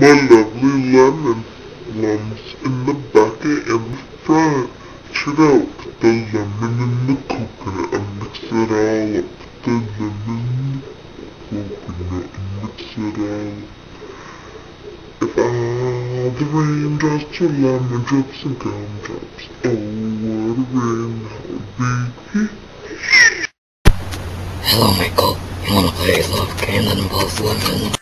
My lovely lemon lumps in the bucket and the front. Check out the lemon and the coconut and mix it all up. The lemon, coconut and mix it all up. If all the raindrops were lemon drops and gumdrops, oh what a rain that would be. Hello, Michael. You wanna play a love game that involves lemon?